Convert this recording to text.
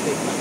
देखना